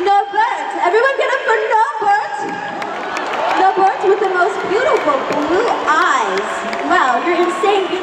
Norbert. Everyone get up for Norbert. Norbert with the most beautiful blue eyes. Wow, you're insane.